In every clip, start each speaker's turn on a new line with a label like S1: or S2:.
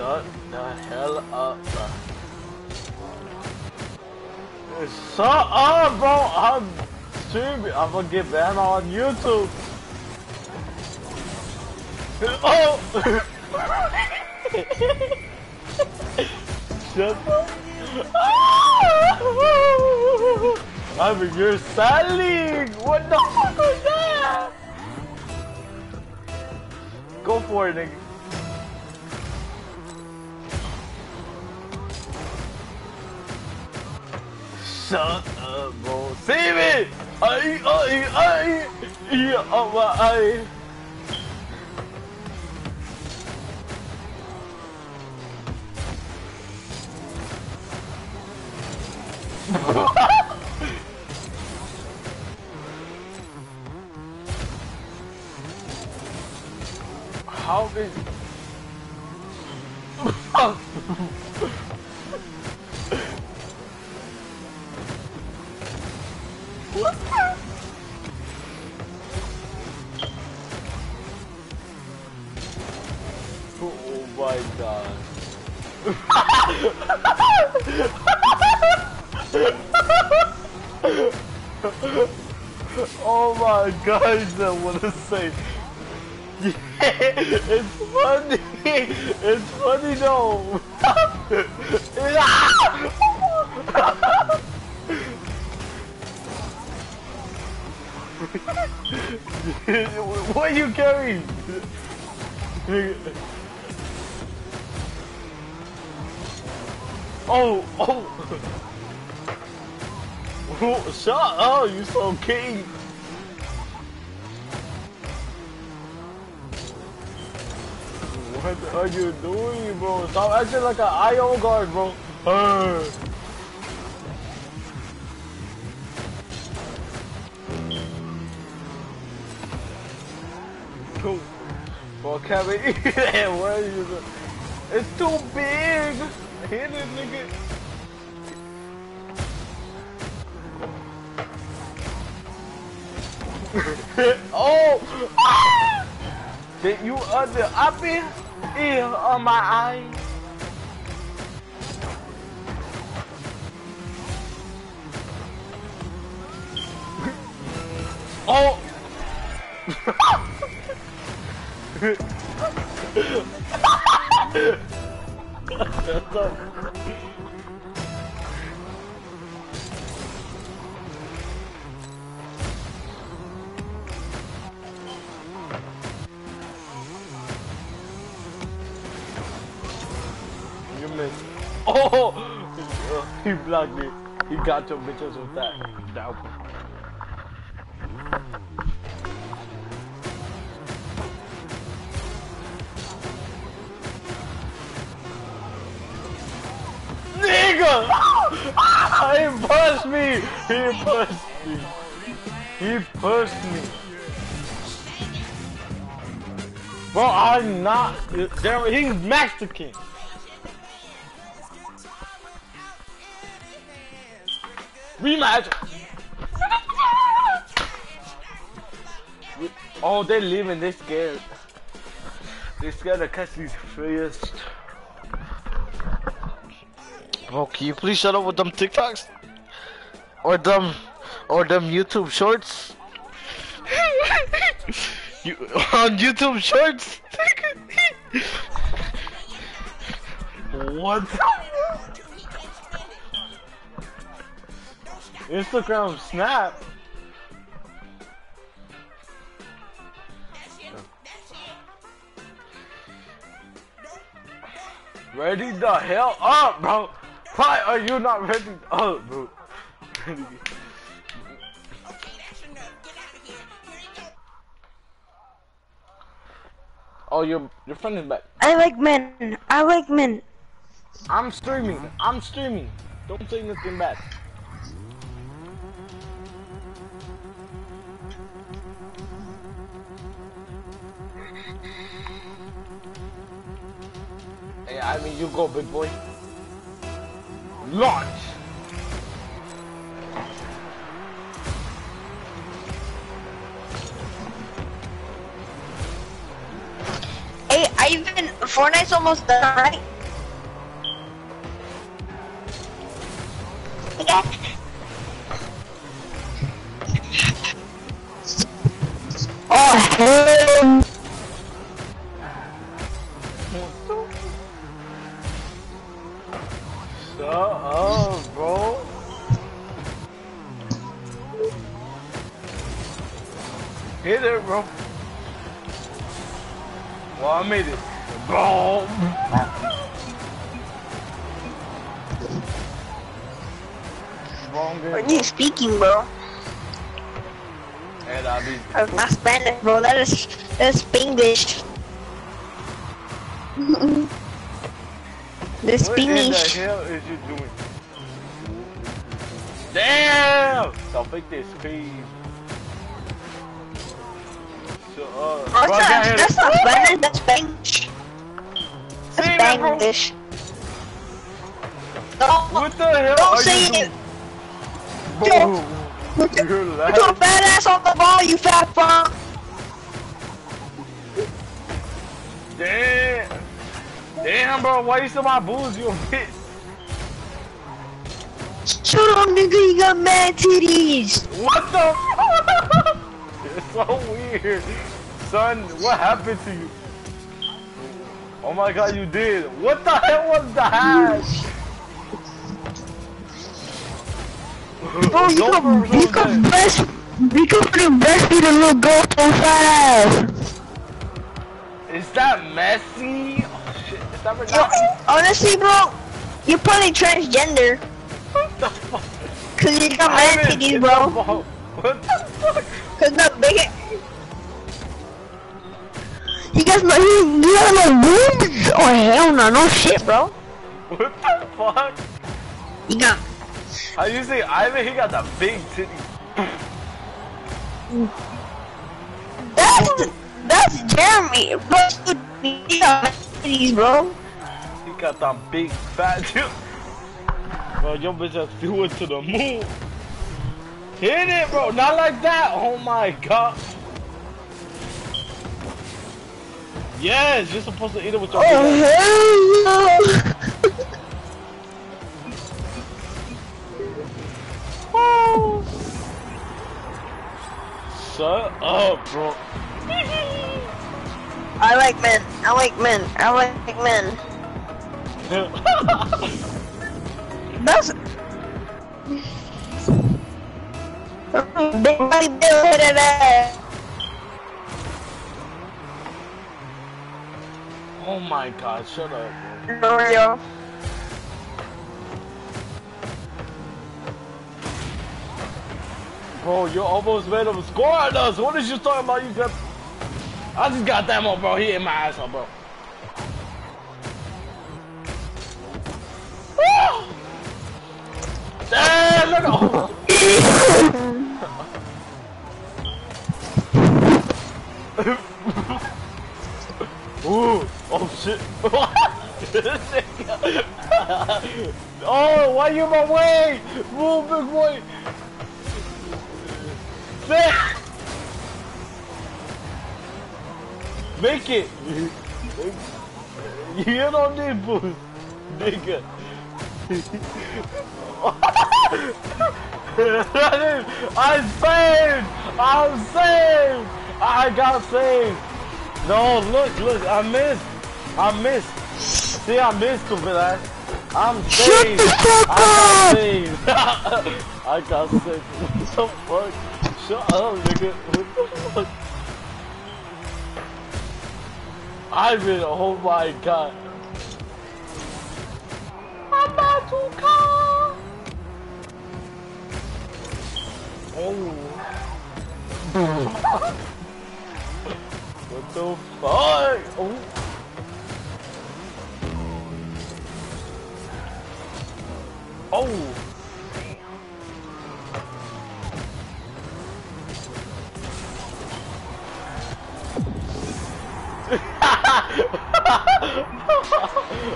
S1: Shut the hell up, bro. Shut up, bro. I'm streaming. I'm gonna get banned on YouTube. Oh! Shut up. Ah. I mean, you're selling. What the fuck was that? Go for it, nigga. Shut up, bro. Save it! Ay, ay, ay! Yeah, oh, my. How is... my god, I wanna say. Yeah, it's funny. It's funny though. what are you carrying? Oh, oh. Oh, shut up, you so king. What are you doing, bro? Stop acting like an IO guard, bro. Cool. Bro, you doing? It's too big. Hit it, nigga. oh! Ah! Did you under up in ear on my eyes. oh! Oh! He blocked me. He got your bitches with that. Down. Nigga! he pushed me! He pushed me! He pushed me! Bro, I'm not. He's Mexican. Rematch. Oh, they're leaving. They're scared. They're scared to catch these first. Bro, can you please shut up with them TikToks? Or them, or them YouTube shorts? you on YouTube shorts? what? Instagram Snap. Ready the hell up, bro. Why are you not ready up, bro? oh, your your friend is back.
S2: I like men. I like men.
S1: I'm streaming. I'm streaming. Don't say nothing bad. Hey, I mean, you go, big boy. Launch!
S2: Hey, I Ivan, Fortnite's almost done, right?
S1: Game.
S2: bro?
S1: And I be
S2: That's not Spanish, bro. That is that's Spanglish. This
S1: What the
S2: Spanish.
S1: hell is you doing? Damn! Só foi ter speed. Shut up.
S2: Oh,
S1: Bro,
S2: that's, not, that's not Spanish. That's Spanglish. That's
S1: Say that, bro.
S2: Spanglish. No,
S1: What the hell
S2: don't say it.
S1: Bro,
S2: Put
S1: you're
S2: fat ass on the ball, you fat fuck.
S1: Damn. Damn, bro. Why you still my booze, you bitch?
S2: Shut up, nigga. You got mad titties.
S1: What the? It's so weird. Son, what happened to you? Oh my god, you did. What the hell was the
S2: Bro, you
S1: Don't
S2: could,
S1: throw
S2: you could breast, you could pretty breastfeed a little girl so fat ass.
S1: Is that messy? Oh shit, is that oh,
S2: Yo,
S1: Renati?
S2: honestly, bro, you're probably transgender.
S1: What the fuck?
S2: Cause you got mad titties, bro.
S1: What the fuck?
S2: Cause the big. You guys know you, you got no boobs? Oh hell no, no shit, bro.
S1: What the fuck?
S2: You got.
S1: How you say Ivan? He got the big titty.
S2: That's that's Jeremy, bro. You got mad titties, bro.
S1: He got them big fat titty. Bro, your bitch just flew into the moon. Hit it, bro. Not like that. Oh my god. Yes, you're supposed to eat it with your
S2: Oh hell no. Like men. I like men. That's big body bill headed ass.
S1: oh my god, shut up, bro.
S2: Mario.
S1: Bro, you almost made him score on us. What is you talking about? You got. I just got that one, bro. He hit my ass up, bro. Woo! Damn, look at. Ooh, oh shit. oh, why you in my way? Move, big boy. Sit. Make it. You don't need boost, nigga. I'm saved! I'm saved! I got saved! No, look, look, I missed! I missed! See, I missed, stupid ass! I'm
S2: Shut
S1: saved!
S2: the fuck
S1: I got
S2: up!
S1: saved! I got saved! What the fuck? Shut up, nigga! What the fuck? Ivan, oh my god! I'm about to come! Oh. what the fuck? Oh. Oh.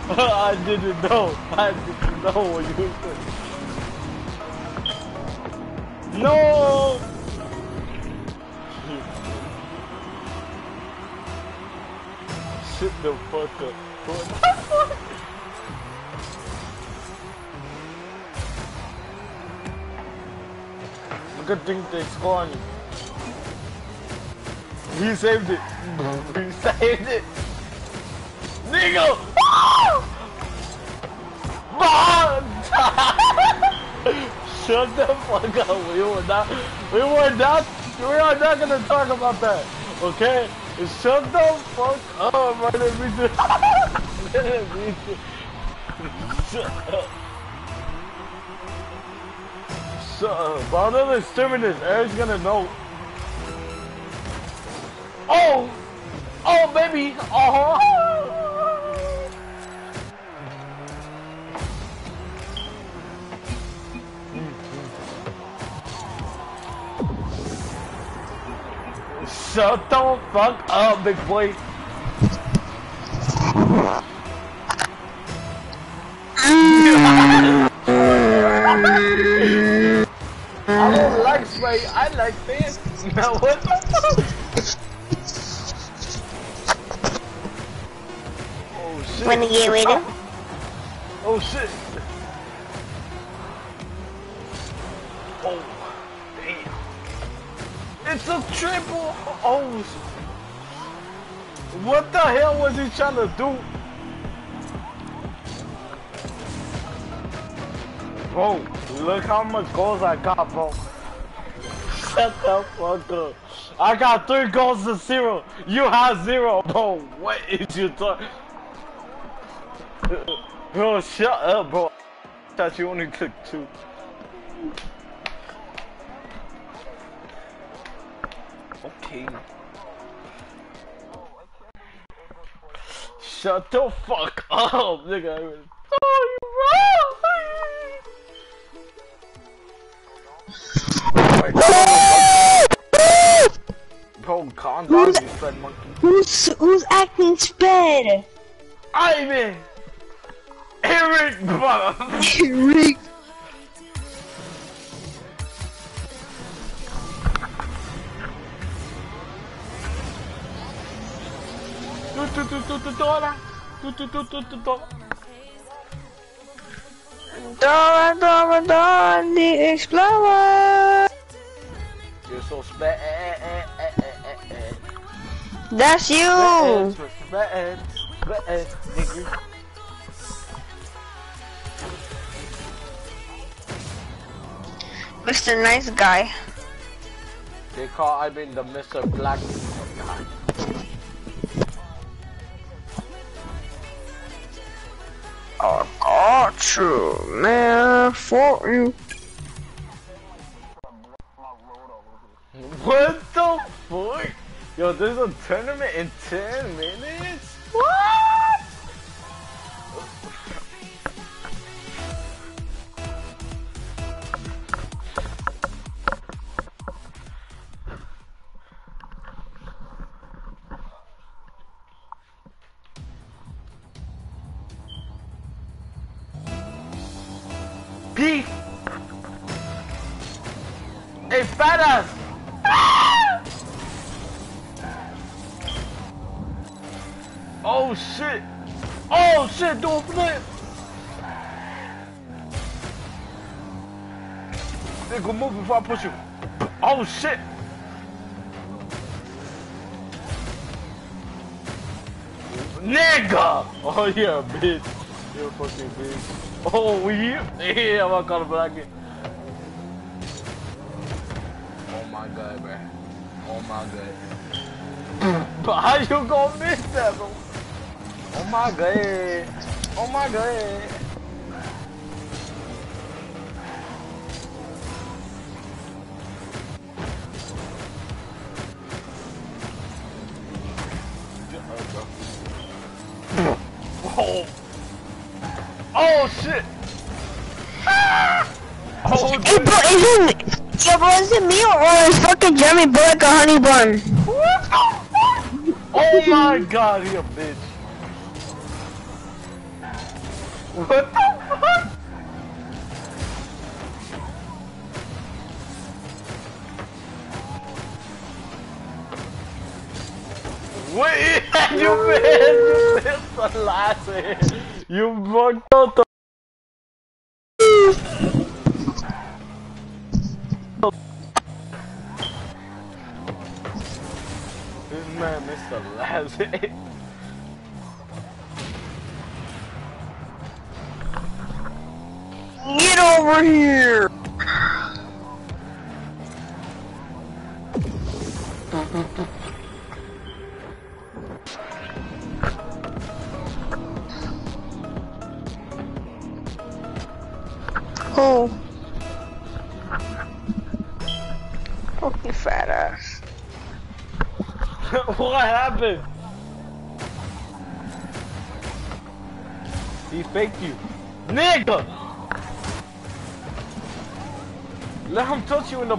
S1: I didn't know. I didn't know what you said. No! shut the fuck up. What the fuck? Good thing they score on you. He saved it. Uh-huh. He saved it. Nigga! Shut the fuck up. We were not. We were not. We are not gonna talk about that. Okay? Shut the fuck up. My name is. Shut up. Shut up. But other than streaming this, Eric's gonna know. Oh! Oh, baby! Oh! Shut the fuck up, big boy. I don't like spray, I like this. Now what the fuck? Oh shit.
S2: Wanna get with him?
S1: Oh shit. Oh, damn. It's a triple. Oh. What the hell was he trying to do? Bro, look how much goals I got, bro. Shut the fuck up. I got three goals to zero. You have zero, bro. What is you talking? Bro, shut up, bro. I thought you only took two. Okay. Shut the fuck up, nigga. Oh, you wrong. Bro, calm down, you fed monkey.
S2: Who's who's acting sped?
S1: Ivan! Eric, bro!
S2: Rick.
S1: Dora! Dora!
S2: Dora, Dora, the Explorer.
S1: You're so sped.
S2: That's you.
S1: Sped, sped, nigga.
S2: Mr. Nice Guy.
S1: They call Ivan the Mr. Black
S2: you, man, for you.
S1: What the fuck? Yo, there's a tournament in 10 minutes? What? Before I push you. Oh shit! Nigga! Oh yeah, bitch. You're fucking bitch. Oh, we here? Yeah, I'm gonna call the black. Oh my god, bro. Oh my god. But how you gonna miss that, bro? Oh my god. Oh my god.
S2: Hey,
S1: dude.
S2: bro, is it, yeah, bro, is it me or is fucking Jeremy like a honey bun?
S1: Oh my god, a bitch. What the fuck? Wait, you missed, you missed the last hit. You fucked up the... This man missed the last hit.
S2: Get over here!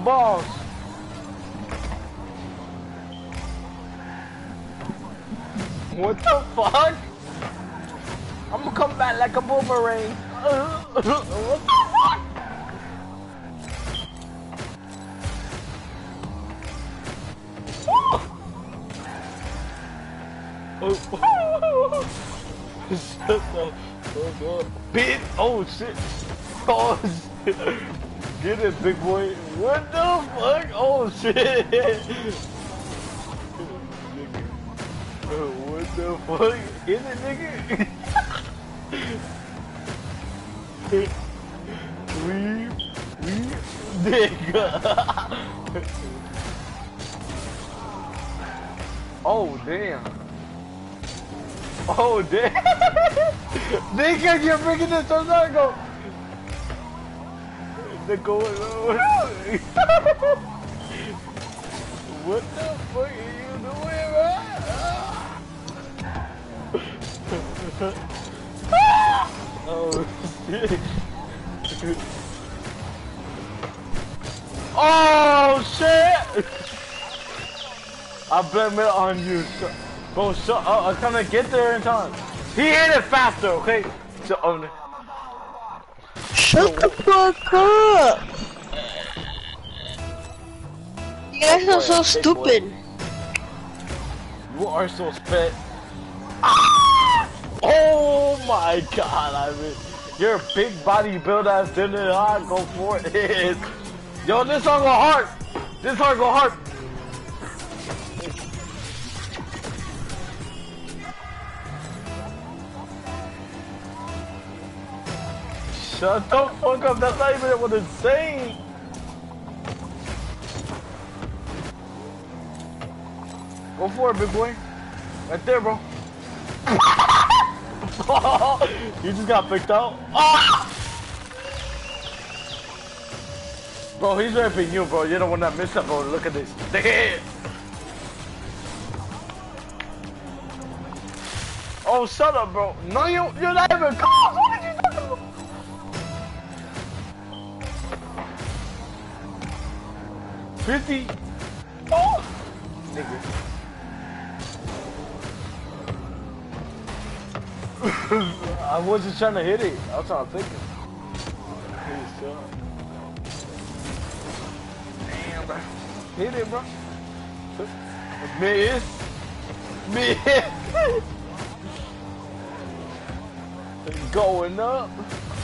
S1: Balls. What the fuck? I'm gonna come back like a boomerang. what the fuck? Oh. Shut the fuck up. Bitch. Oh shit. Oh shit. Oh, oh, Get it, big boy. What the fuck? Oh shit. What the fuck? Is it, nigga? we, we, nigga. oh damn. Oh damn! Nigga, you're bringing this Nigga, what the fuck are you doing, bro? oh shit! Oh shit! I blame it on you. Bro, shut up. I'm trying to get there in time. He hit it faster, okay? Shut oh, up.
S2: Shut the fuck up! You guys are so stupid.
S1: You are so spit. Ah! Oh my god, I mean, you're a big body build ass dinner. I go for it. Yo, this song go hard. This song go hard. Shut the fuck up, that's not even what it's saying! Go for it, big boy. Right there, bro. you just got picked out. Ah! Bro, he's raping you, bro. You're the one that missed it, bro. Look at this. Damn. Oh, shut up, bro. No, you, you're not even close. 50? Oh! Nigga. I wasn't trying to hit it. I was trying to pick it. Damn, bro. Hit it, bro. Miss. Miss. Going up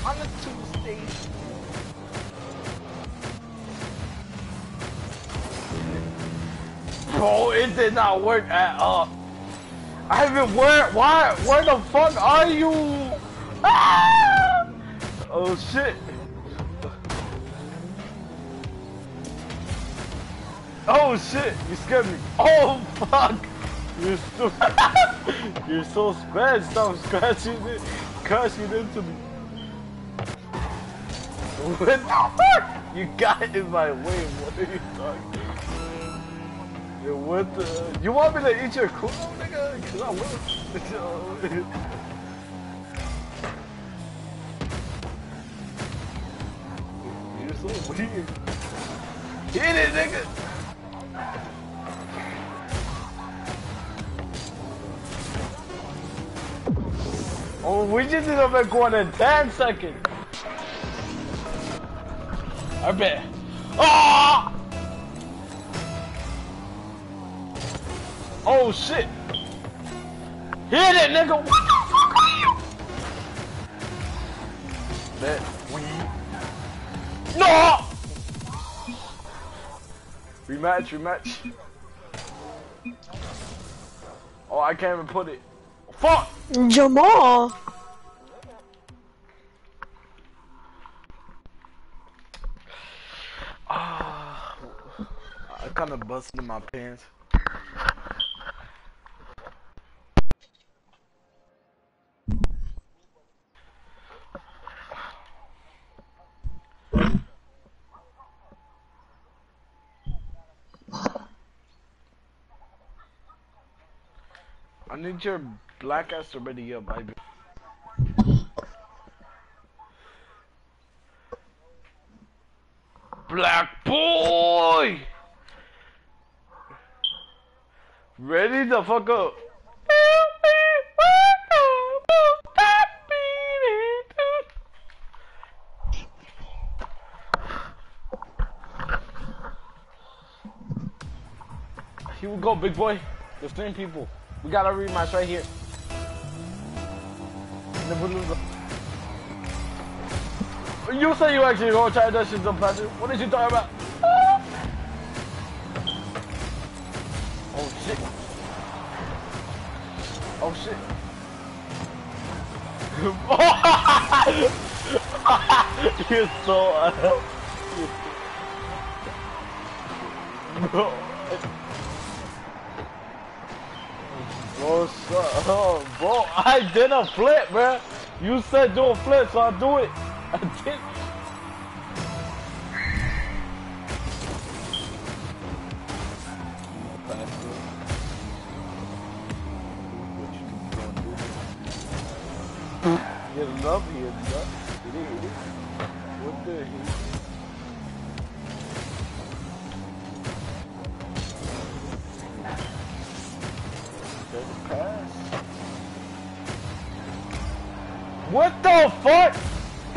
S1: on a Tuesday. Bro, it did not work at all. I haven't where why where the fuck are you? Ah! Oh shit. Oh shit, you scared me. Oh fuck! You're so You're so bad, stop scratching it crashing into me. What the fuck? You got in my way, what are you talking Yo, what the? You want me to eat your cool, nigga? Cause I will. You're so weird. Hit it, nigga! Oh, we just to make one in 10 seconds. I bet. Ah! Oh shit! Hit it, nigga! What the fuck are you? Bet we... No! Rematch, rematch. Oh, I can't even put it. Fuck!
S2: Jamal.
S1: Ah, I kind of busted my pants. Need your black ass to ready up, baby. Black boy! Ready the fuck up. Here we go, big boy. There's three people. We got a rematch right here. You say you actually gonna try that shit, Patrick. What is you talking about? Ah! Oh shit. Oh shit. You're so. Bro, shut up, bro. I did a flip, bro. You said do a flip, so I do it. I did. Enough. It is. What the heck?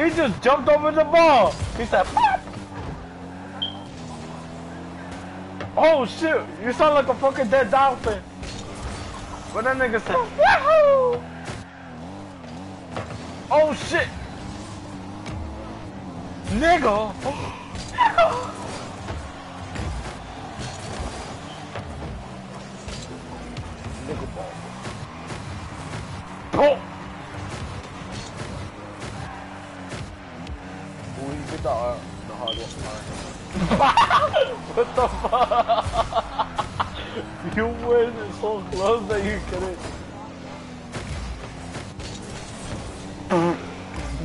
S1: He just jumped over the ball. He said, Pop! Oh shit, you sound like a fucking dead dolphin. What that nigga said! Oh shit! Nigga! Uh, the hard one. what the fuck? you went so close that you couldn't.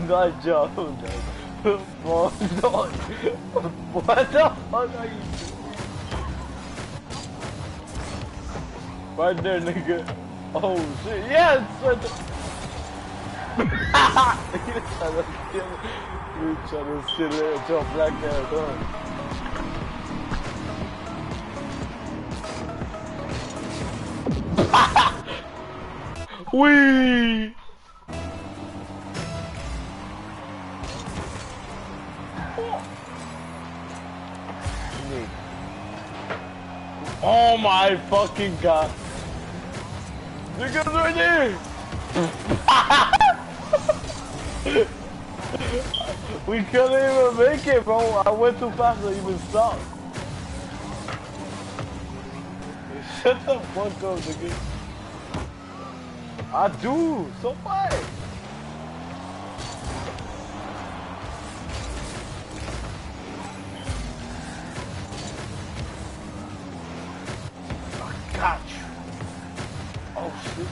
S1: Nice job, no. What the fuck are you doing? Right there, nigga. Oh shit, yes! There. You trying to steal it. You trying to steal it with your black huh? Oh my fucking god. Niggas right there! We couldn't even make it, bro. I went too fast to even stop. Shut the fuck up, nigga. I do. So what? Oh shit.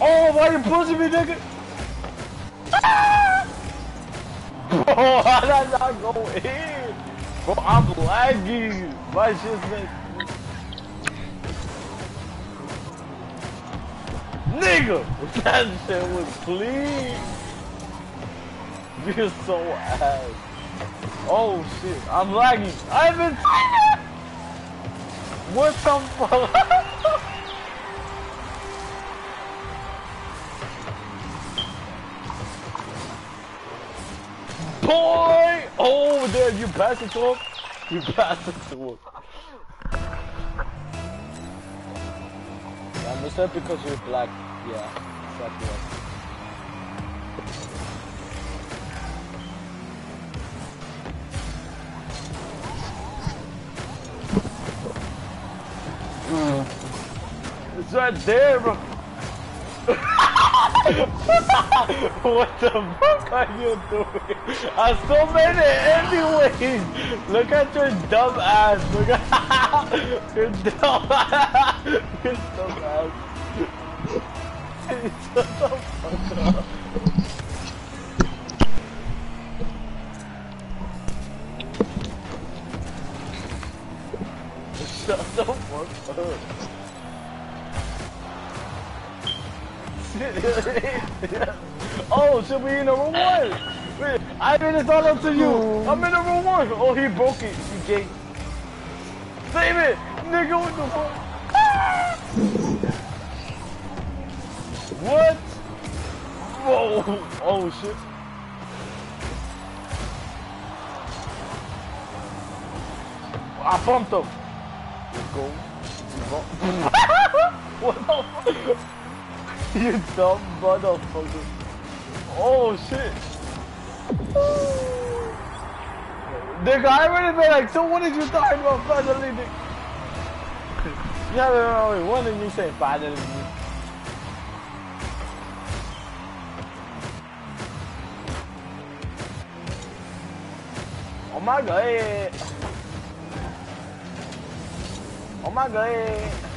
S1: Oh, why you pushing me, nigga? Bro, how did I not go in? Bro, I'm lagging. My shit said. Nigga, that shit was clean. You're so ass. Oh shit, I'm lagging. I haven't seen that. What the fuck? There, you pass it to him? You pass it to him. Is that because you're black? Yeah, exactly. Right. It's right there, bro. what the fuck are you doing? I still made it anyways. Look at your dumb ass. Look at your dumb ass. Your dumb ass. Shut the fuck up. Shut the fuck up. oh, should we in number one? Wait, I mean, it's all up to you. I'm in number one. Oh, he broke it. He gay. Save it, nigga. What the fuck? what? Whoa. Oh shit. I bumped him. Let's go. what the fuck? You dumb motherfucker. Oh shit. Nigga, I already been like, so what did you talking about finally? Yeah, no, wait, what did you say finally? Oh my god. Oh my god.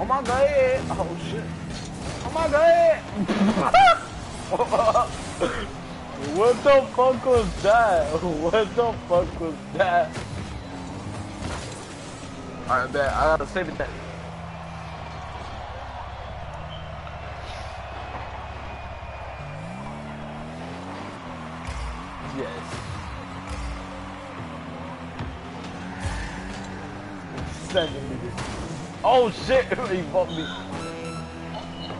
S1: Oh my god. Oh shit. Oh my god. what the fuck was that? What the fuck was that? Alright, bet. I gotta save it then. Oh shit, he bumped me.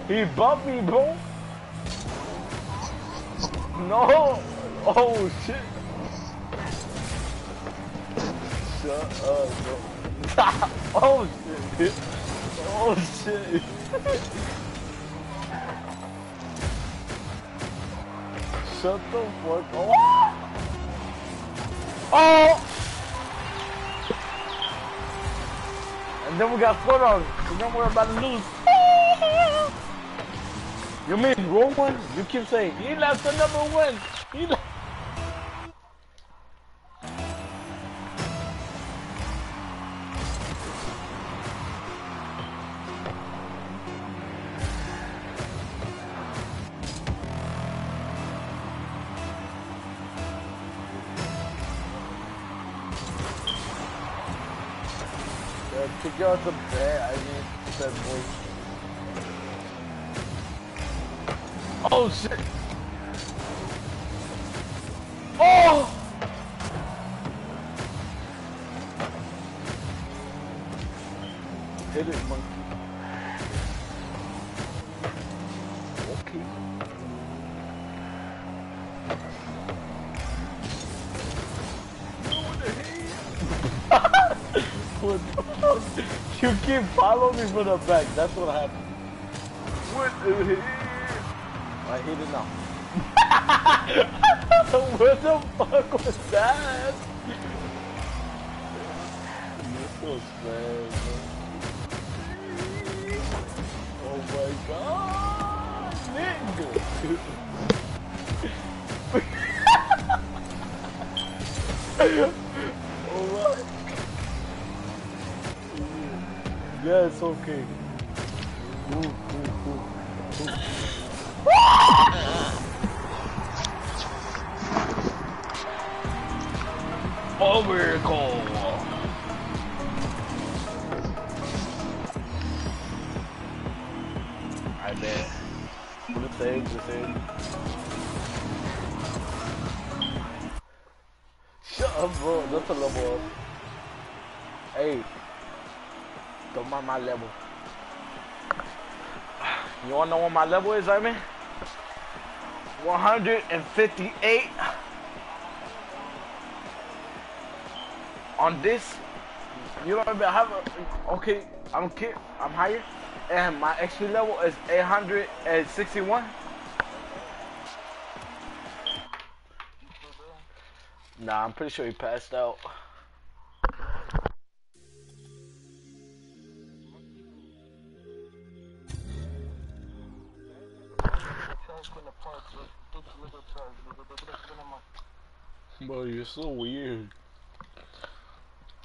S1: He bumped me, bro. No. Oh shit. Shut up, bro. oh shit. Oh shit. Shut the fuck up. Oh! Then we got foot on. And then we're about to lose. You mean Roman? You keep saying he left the number one. He left. You keep following me from the back. That's what happened. What the? I hit it now. what the fuck was that? This was bad. Oh my god, nigga. oh my. It's okay. Ooh, ooh, ooh. I bet. The same, the same. Shut up, bro. That's a level up. Hey. Don't my level. You wanna know what my level is, I mean? 158 on this. You don't even have a okay. I don't care. I'm higher. and my XP level is 861. Nah, I'm pretty sure he passed out. Bro, you're so weird.